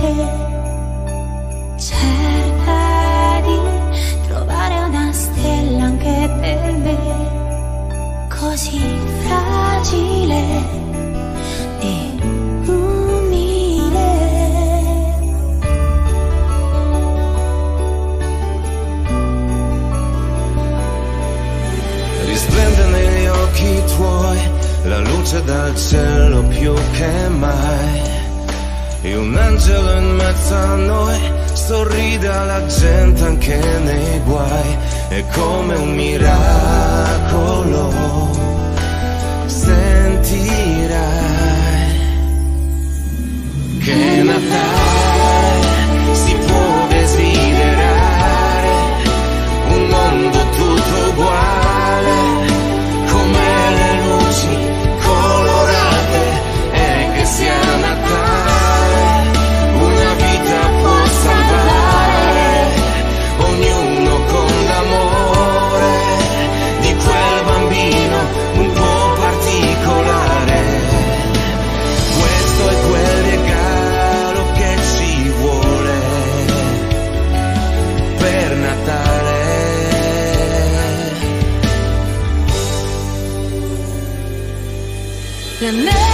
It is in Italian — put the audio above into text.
te. Una stella anche per me così fragile ed umile. Risplende negli occhi tuoi la luce dal cielo più che mai. E un angelo in mezzo a noi sorride alla gente anche nei guai. È come un miracolo. La neve